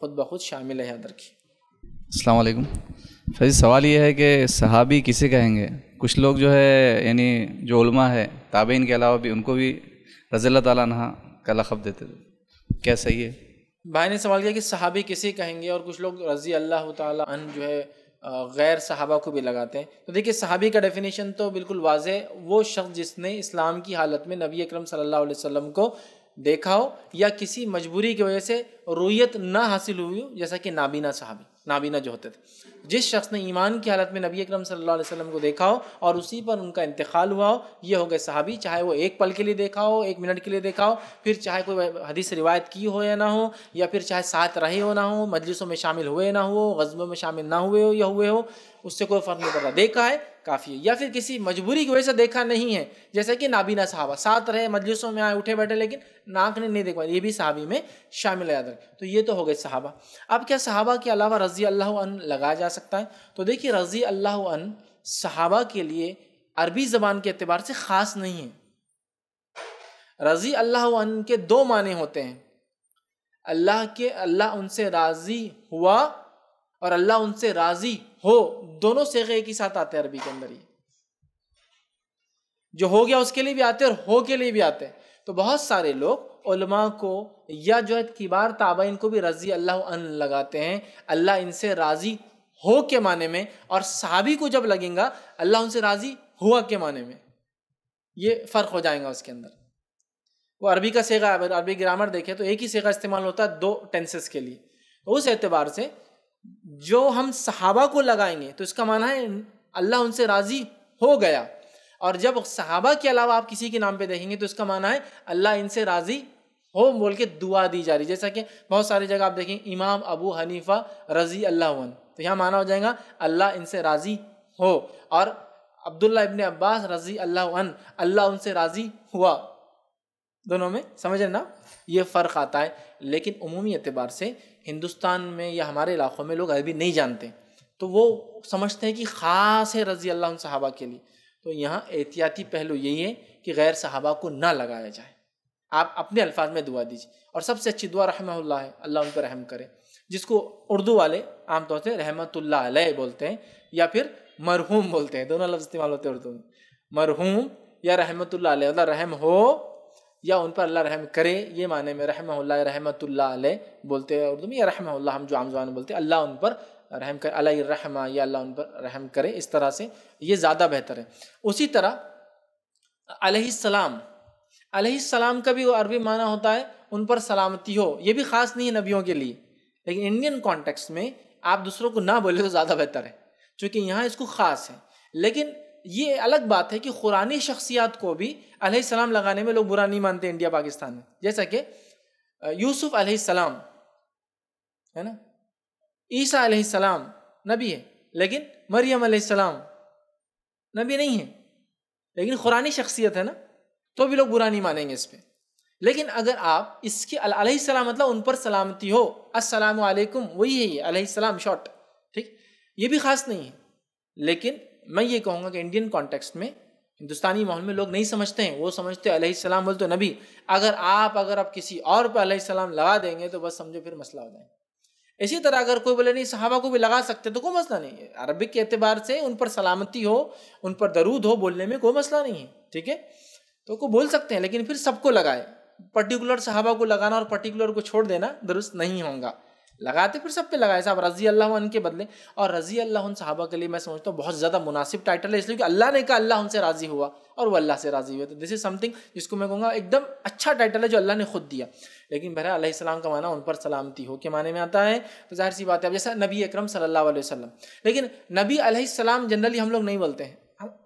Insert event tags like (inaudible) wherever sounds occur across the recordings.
خود بخود شامل ہے یاد رکھیے السلام علیکم۔ فیض سوال یہ ہے کہ صحابی کسے کہیں گے؟ کچھ لوگ جو ہے یعنی جو علماء ہے تابعین کے علاوہ بھی ان کو بھی رضی اللہ تعالیٰ عنہ کا لقب دیتے تھے۔ کیا صحیح ہے؟ بھائی نے سوال کیا کہ صحابی کسے کہیں گے اور کچھ لوگ رضی اللہ تعالیٰ عنہ جو ہے غیر صحابہ کو بھی لگاتے ہیں۔ تو دیکھیے صحابی کا ڈیفینیشن تو بالکل واضح وہ شخص جس نے اسلام کی حالت میں نبی اکرم صلی اللہ علیہ وسلم کو دیکھا ہو یا کسی مجبوری کی وجہ سے رویت نہ حاصل ہوئی ہو، جیسا کہ نابینا صحابی، نابینا جو ہوتے تھے۔ جس شخص نے ایمان کی حالت میں نبی اکرم صلی اللہ علیہ وسلم کو دیکھا ہو اور اسی پر ان کا انتقال ہوا ہو، یہ ہو گئے صحابی، چاہے وہ ایک پل کے لیے دیکھا ہو، ایک منٹ کے لیے دیکھا ہو، پھر چاہے کوئی حدیث روایت کی ہو یا نہ ہو، یا پھر چاہے ساتھ رہے ہو نہ ہو، مجلسوں میں شامل ہوئے نہ ہو، غزبوں میں شامل نہ ہوئے ہو یا ہوئے ہو، اس سے کوئی فرق نہیں پڑتا۔ دیکھا ہے کافی ہے، یا پھر کسی مجبوری کی وجہ سے دیکھا نہیں ہے۔ جیسے کہ نابینا صحابہ ساتھ رہے، مجلسوں میں آئے، اٹھے بیٹھے، لیکن ناک نے نہیں دیکھا، یہ بھی صحابی میں شامل یاد رکھے تو یہ تو ہو گئے صحابہ۔ اب کیا صحابہ کے علاوہ رضی اللہ عنہ لگایا جا سکتا ہے؟ تو دیکھیے، رضی اللہ عنہ صحابہ کے لیے عربی زبان کے اعتبار سے خاص نہیں ہے۔ رضی اللہ عنہ کے دو معنی ہوتے ہیں۔ اللہ کے، اللہ ان سے راضی ہوا اور اللہ ان سے راضی ہو، دونوں سیغے ایک ہی ساتھ آتے ہیں عربی کے اندر یہ جو ہو گیا اس کے لیے بھی آتے اور ہو کے لیے بھی آتے ہیں۔ تو بہت سارے لوگ علماء کو یا جو ہے کبار تابعین کو بھی رضی اللہ عنہ لگاتے ہیں۔ اللہ ان سے راضی ہو کے معنی میں اور صحابی کو جب لگیں گا، اللہ ان سے راضی ہوا کے معنی میں۔ یہ فرق ہو جائے گا اس کے اندر۔ وہ عربی کا سیگا عربی گرامر دیکھے تو ایک ہی سیگا استعمال ہوتا ہے دو ٹینسز کے لیے۔ اس اعتبار سے جو ہم صحابہ کو لگائیں گے، تو اس کا معنی ہے اللہ ان سے راضی ہو گیا۔ اور جب صحابہ کے علاوہ آپ کسی کے نام پہ دیکھیں گے، تو اس کا معنی ہے اللہ ان سے راضی ہو، بول کے دعا دی جا رہی۔ جیسا کہ بہت ساری جگہ آپ دیکھیں، امام ابو حنیفہ رضی اللہ عنہ۔ تو یہاں معنی ہو جائے گا اللہ ان سے راضی ہو۔ اور عبداللہ ابن عباس رضی اللہ عنہ، اللہ ان سے راضی ہوا۔ دونوں میں، سمجھ نا؟ یہ فرق آتا ہے۔ لیکن عمومی اعتبار سے ہندوستان میں یا ہمارے علاقوں میں لوگ عربی نہیں جانتے تو وہ سمجھتے ہیں کہ خاص ہے رضی اللہ عنہ صحابہ کے لیے۔ تو یہاں احتیاطی پہلو یہی ہے کہ غیر صحابہ کو نہ لگایا جائے۔ آپ اپنے الفاظ میں دعا دیجیے اور سب سے اچھی دعا رحمہ اللہ ہے، اللہ ان پہ رحم کرے۔ جس کو اردو والے عام طور سے رحمۃ اللہ علیہ بولتے ہیں یا پھر مرحوم بولتے ہیں، دونوں لفظ استعمال ہوتے ہیں اردو میں۔ مرحوم یا رحمۃ اللہ علیہ، اللہ رحم ہو یا ان پر اللہ رحم کرے یہ معنی میں رحمہ اللہ، رحمۃ اللہ علیہ بولتے ہیں اردو میں، یا رحمہ اللہ ہم جو عام زبان بولتے ہیں، اللہ ان پر رحم کر علیہ الرحمہ یا اللہ ان پر رحم کرے اس طرح سے یہ زیادہ بہتر ہے۔ اسی طرح علیہ السلام علیہ السلام کا بھی وہ عربی معنی ہوتا ہے، ان پر سلامتی ہو، یہ بھی خاص نہیں ہے نبیوں کے لیے، لیکن انڈین کانٹیکس میں آپ دوسروں کو نہ بولے تو زیادہ بہتر ہے، چونکہ یہاں اس کو خاص ہے۔ لیکن یہ الگ بات ہے کہ قرآن شخصیات کو بھی علیہ السلام لگانے میں لوگ برا نہیں مانتے انڈیا، پاکستان میں۔ جیسا کہ یوسف علیہ السلام، ہے نا؟ عیسیٰ علیہ السلام نبی ہے، لیکن مریم علیہ السلام نبی نہیں ہے۔ لیکن قرآن شخصیت ہے نا، تو بھی لوگ برا نہیں مانیں گے اس پہ۔ لیکن اگر آپ اس کے علیہ السلام مطلب ان پر سلامتی ہو، السلام علیکم، وہی ہے یہ، علیہ السلام شارٹ ٹھیک؟ یہ بھی خاص نہیں ہے۔ لیکن میں یہ کہوں گا کہ انڈین کانٹیکسٹ میں ہندوستانی ماحول میں لوگ نہیں سمجھتے ہیں۔ وہ سمجھتے علیہ السلام بولتے نبی۔ اگر آپ اگر آپ کسی اور پہ علیہ السلام لگا دیں گے تو بس سمجھو پھر مسئلہ ہو جائے۔ اسی طرح اگر کوئی بولے نہیں صحابہ کو بھی لگا سکتے تو کوئی مسئلہ نہیں ہے۔ عربک کے اعتبار سے ان پر سلامتی ہو، ان پر درود ہو بولنے میں کوئی مسئلہ نہیں ہے، ٹھیک ہے؟ تو کو بول سکتے ہیں لیکن پھر سب کو لگائے۔ پرٹیکولر صحابہ کو لگانا اور پرٹیکولر کو چھوڑ دینا درست نہیں ہوگا لگاتے پھر سب پہ لگائے صاحب رضی اللہ عنہ کے بدلے۔ اور رضی اللہ عنہ صحابہ کے لیے میں سمجھتا ہوں بہت زیادہ مناسب ٹائٹل ہے، اس لیے کہ اللہ نے کہا اللہ ان سے راضی ہوا اور وہ اللہ سے راضی ہوئے۔ تو دس از سم تھنگ جس کو میں کہوں گا ایک دم اچھا ٹائٹل ہے جو اللہ نے خود دیا۔ لیکن بہرحال علیہ السلام کا معنی ان پر سلامتی ہو کے معنی میں آتا ہے۔ تو ظاہر سی بات ہے، اب جیسا نبی اکرم صلی اللہ علیہ وسلم۔ لیکن نبی علیہ السلام جنرلی ہم لوگ نہیں بولتے ہیں۔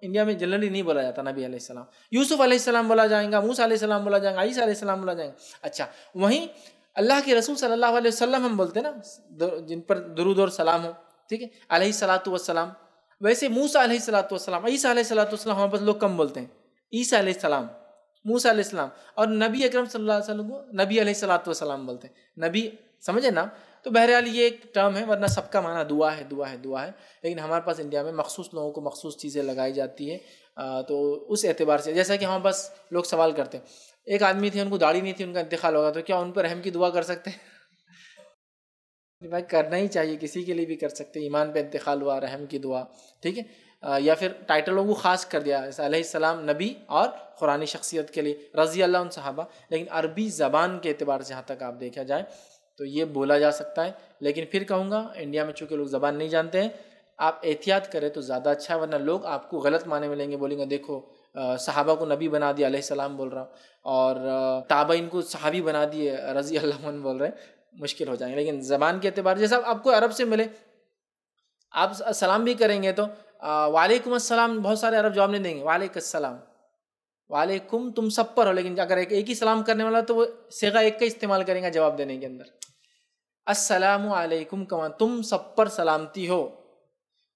انڈیا میں جنرلی نہیں بولا جاتا نبی علیہ السلام۔ یوسف علیہ السلام بولا جائیں گا، موسیٰ علیہ السلام بولا جائیں گا، عیسیٰ علیہ السلام بولا جائیں گا۔ اچھا وہیں اللہ کے رسول صلی اللہ علیہ وسلم ہم بولتے ہیں نا، جن پر درود اور سلام ہو، ٹھیک ہے؟ علیہ السلاۃ والسلام۔ ویسے موسا علیہ السلاۃ والسلام، عیسیٰ علیہ السلاۃ والسلام ہمارے پاس لوگ کم بولتے ہیں۔ عیسیٰ علیہ السلام موسا علیہ السلام۔ اور نبی اکرم صلی اللہ علیہ وسلم کو نبی علیہ السلاۃ والسلام بولتے ہیں۔ نبی، سمجھے نا؟ تو بہرحال یہ ایک ٹرم ہے، ورنہ سب کا معنی دعا ہے دعا ہے دعا ہے۔ لیکن ہمارے پاس انڈیا میں مخصوص لوگوں کو مخصوص چیزیں لگائی جاتی ہے تو اس اعتبار سے، جیسا کہ ہمارے پاس لوگ سوال کرتے ہیں ایک آدمی تھے ان کو داڑھی نہیں تھی، ان کا انتقال ہوگا، تو کیا ان پر رحم کی دعا کر سکتے ہیں؟ (laughs) بھائی، کرنا ہی چاہیے، کسی کے لیے بھی کر سکتے ایمان پہ انتقال ہوا، رحم کی دعا، ٹھیک ہے؟ یا پھر ٹائٹلوں کو خاص کر دیا، جیسے علیہ السلام نبی اور قرآن شخصیت کے لیے، رضی اللہ عنہ صحابہ، لیکن عربی زبان کے اعتبار سے جہاں تک آپ دیکھا جائے، تو یہ بولا جا سکتا ہے۔ لیکن پھر کہوں گا، انڈیا میں چونکہ لوگ زبان نہیں جانتے ہیں، آپ احتیاط کریں تو زیادہ اچھا ہے، ورنہ لوگ آپ کو غلط معنی میں لیں گے، بولیں گے، دیکھو صحابہ کو نبی بنا دیا علیہ السلام بول رہا ہوں۔ اور تابعین کو صحابی بنا دیے، رضی اللہ عنہ بول رہے ہیں۔ مشکل ہو جائیں گے۔ لیکن زبان کے اعتبار جیسا آپ کو عرب سے ملے، آپ سلام بھی کریں گے تو وعلیکم السلام، بہت سارے عرب جواب نہیں دیں گے۔ وعلیکم السلام۔ وعلیکم، تم سب پر ہو، لیکن اگر ایک ایک ہی سلام کرنے والا، تو وہ سیگا ایک کا استعمال کریں گا جواب دینے کے اندر۔ السلام علیکم کمان تم سب پر سلامتی ہو۔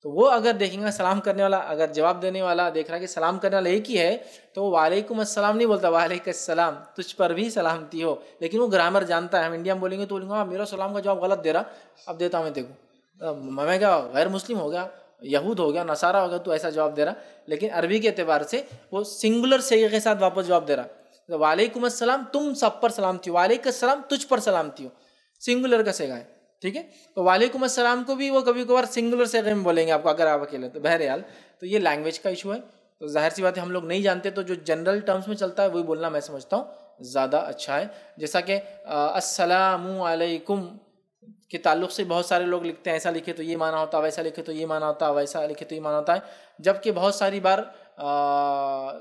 تو وہ اگر دیکھیں گا سلام کرنے والا، اگر جواب دینے والا دیکھ رہا کہ سلام کرنے والا ایک ہی ہے، تو وہ وعلیکم السلام نہیں بولتا، وعلیکم السلام، تجھ پر بھی سلامتی ہو۔ لیکن وہ گرامر جانتا ہے، ہم انڈیا میں بولیں گے تو بولیں گے میرا سلام کا جواب غلط دے رہا، اب دیتا ہوں میں دیکھوں میں کیا غیر مسلم ہو گیا، یہود ہو گیا، نصارہ ہو گیا، تو ایسا جواب دے رہا۔ لیکن عربی کے اعتبار سے وہ سنگولر سیگے کے ساتھ واپس جواب دے رہا۔ وعلیکم السلام، تم سب پر سلامتی ہو وعلیکم السلام، تجھ پر سلامتی ہو سنگولر کا سیگا ہے۔ ٹھیک ہے؟ تو وعلیکم السلام کو بھی وہ کبھی کبھار سنگولر سے غیم بولیں گے آپ کو اگر آپ اکیلے تو۔ بہرحال، تو یہ لینگویج کا ایشو ہے۔ تو ظاہر سی بات ہے، ہم لوگ نہیں جانتے، تو جو جنرل ٹرمس میں چلتا ہے، وہی بولنا میں سمجھتا ہوں۔ زیادہ اچھا ہے۔ جیسا کہ السلام علیکم کے تعلق سے بہت سارے لوگ لکھتے ہیں، ایسا لکھے تو یہ معنی ہوتا ہے، ویسا لکھے تو یہ معنی ہوتا ہے، ویسا لکھے تو یہ معنی ہوتا ہے۔ جبکہ بہت ساری بار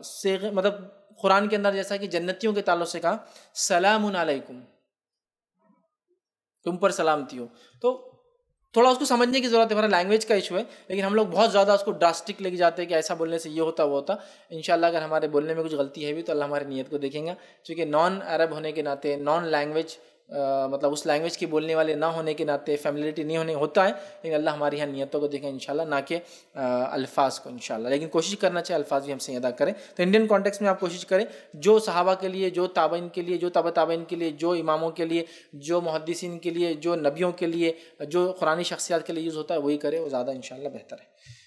سے مطلب قرآن کے اندر جیسا کہ جنتیوں کے تعلق سے کہا، سلام علیکم۔ تم پر سلامتی ہو۔ تو تھوڑا اس کو سمجھنے کی ضرورت ہے، ہمارا لینگویج کا ایشو ہے، لیکن ہم لوگ بہت زیادہ اس کو ڈراسٹک لے کے جاتے ہیں کہ ایسا بولنے سے یہ ہوتا، وہ ہوتا۔ ان شاء اللہ اگر ہمارے بولنے میں کچھ غلطی ہے بھی تو اللہ ہماری نیت کو دیکھیں گا چونکہ نان عرب ہونے کے ناطے نان لینگویج مطلب اس لینگویج کی بولنے والے نہ ہونے کے ناطے فیملیٹی نہیں ہونے، ہوتا ہے، لیکن اللہ ہماری یہاں نیتوں کو دیکھیں ان شاء اللہ نہ کہ الفاظ کو ان شاء اللہ لیکن کوشش کرنا چاہے، الفاظ بھی ہم سے ادا کریں۔ تو انڈین کانٹیکس میں آپ کوشش کریں، جو صحابہ کے لیے، جو تابعین کے لیے، جو تابع تابعین کے لیے، جو اماموں کے لیے، جو محدثین کے لیے، جو نبیوں کے لیے، جو قرآن شخصیات کے لیے یوز ہوتا ہے، وہی کرے وہ زیادہ ان شاء اللہ بہتر ہے۔